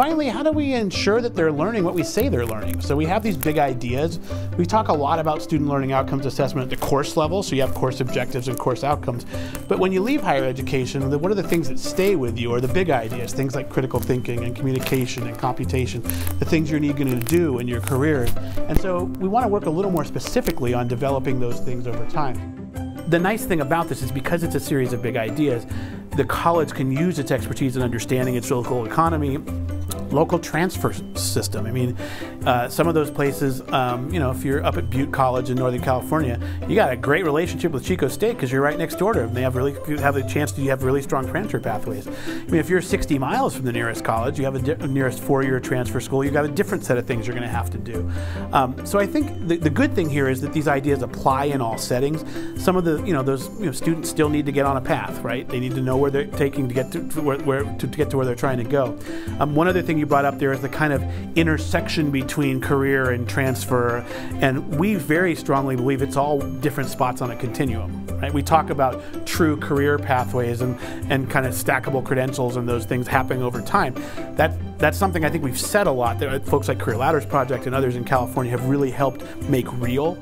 finally, how do we ensure that they're learning what we say they're learning? So we have these big ideas. We talk a lot about student learning outcomes assessment at the course level, so you have course objectives and course outcomes. But when you leave higher education, what are the things that stay with you, or the big ideas, things like critical thinking and communication and computation, the things you're going to do in your career. And so we want to work a little more specifically on developing those things over time. The nice thing about this is because it's a series of big ideas, the college can use its expertise in understanding its local economy local transfer system. I mean, uh, some of those places, um, you know, if you're up at Butte College in Northern California, you got a great relationship with Chico State because you're right next door to them. They have really have the chance to you have really strong transfer pathways. I mean, if you're 60 miles from the nearest college, you have a nearest four-year transfer school. You've got a different set of things you're going to have to do. Um, so I think the, the good thing here is that these ideas apply in all settings. Some of the, you know, those you know, students still need to get on a path, right? They need to know where they're taking to get to, to where, where to, to, get to where they're trying to go. Um, one other thing you brought up there is the kind of intersection between career and transfer, and we very strongly believe it's all different spots on a continuum. Right? We talk about true career pathways and, and kind of stackable credentials and those things happening over time. That that's something I think we've said a lot. That folks like Career Ladders Project and others in California have really helped make real.